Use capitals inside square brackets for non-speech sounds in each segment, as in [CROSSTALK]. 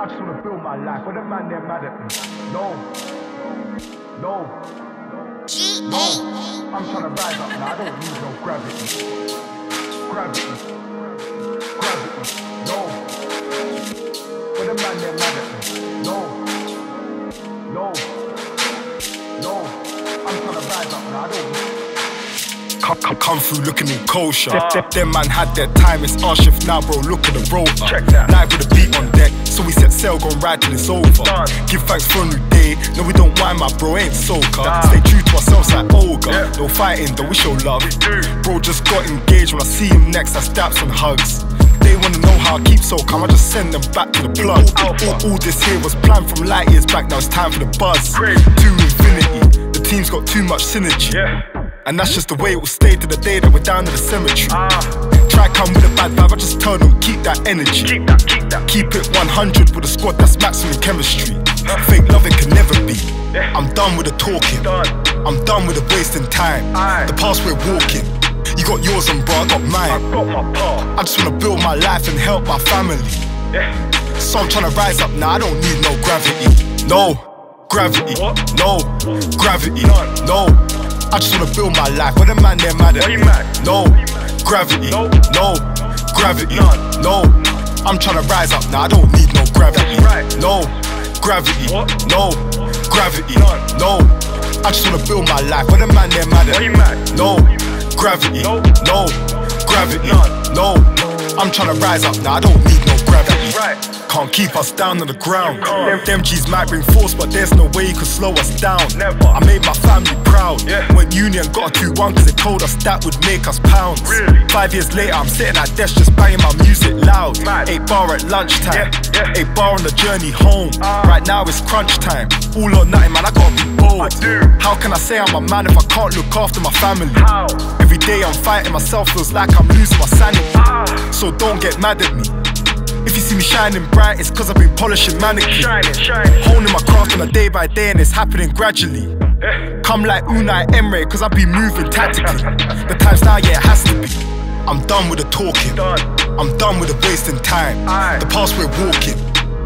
I just wanna build my life. When the man they're mad at me. No. No. No. I'm trying to rise up now. I don't need no gravity. Gravity. Gravity. No. When the man they're mad at me. No. No. No. I'm trying to rise up now. I don't Come, come, come through looking in kosher. Them, them man had their time, it's our shift now, bro. Look at the rotor. Check that. Live with a beat on deck, so we set sail, gon' ride till it's over. Done. Give thanks for a new day. No, we don't whine, my bro, ain't soca. Done. Stay true to ourselves like Olga. Yeah. No fighting, though we show love. do. Bro just got engaged when I see him next, I stabs and hugs. They wanna know how I keep so calm, I just send them back to the plug. All, all, all this here was planned from light years back, now it's time for the buzz. Crazy. To infinity, the team's got too much synergy. Yeah. And that's just the way it will stay to the day that we're down to the cemetery. Ah. Try come with a bad vibe, I just tell them keep that energy. Keep that, keep that. Keep it 100 with a squad that's maximum chemistry. Fake loving can never be. Yeah. I'm done with the talking. Done. I'm done with the wasting time. Aye. The past we're walking. You got yours and bro, I got I mine. got my part. I just wanna build my life and help my family. Yeah. So I'm trying to rise up now, I don't need no gravity. No, gravity. What? No, gravity. None. No, I just wanna build my life. When the man they're mad at Why me. you mad? No, gravity. No. Gravity. None. No, I'm tryna rise up now, I don't need no gravity. Right. No, gravity. What? No, gravity. None. No, I just wanna build my life. When the man they're mad at Why me. you mad? No, gravity. No. No, gravity. None. No, I'm tryna rise up now, I don't need no gravity. Right. Can't keep us down on the ground. Them, G's might bring force, but there's no way you can slow us down. Never. I made my family proud. Went union, got a 2 1 cause they told us that would make us pounds. Five years later, I'm sitting at desk just banging my music loud. Eight bar at lunchtime. Eight bar on the journey home. Ah. Right now it's crunch time. All or nothing, man, I gotta be bold. How can I say I'm a man if I can't look after my family? Every day I'm fighting myself, feels like I'm losing my sanity. Ah. So don't get mad at me. If you see me shining bright, it's cause I've been polishing manically. Shining, shining. Honing my craft on a day by day and it's happening gradually. Eh. Come like Unai Emery, cause I've been moving tactically. [LAUGHS] The time's now, yeah, it has to be. I'm done with the talking. I'm done with the wasting time. The past we're walking.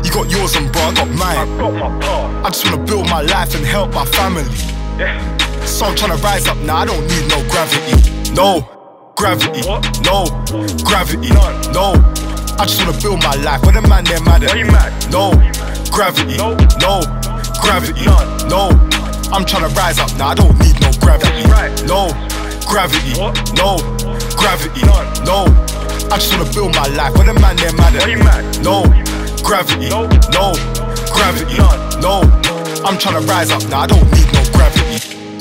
You got yours and bro, I got I mine. got my part. I just wanna build my life and help my family. So I'm trying to rise up now, I don't need no gravity. No, gravity. What? No, gravity. None. No, I just wanna build my life. When the man they're mad at Why you me. mad? No, gravity. No. Gravity. No, I'm tryna rise up now, I don't need no gravity. No, gravity. No, gravity. No, I just wanna build my life. When the man they're mad at Why me. you mad? No, gravity. No. No, gravity. No, I'm tryna rise up now, I don't need no gravity.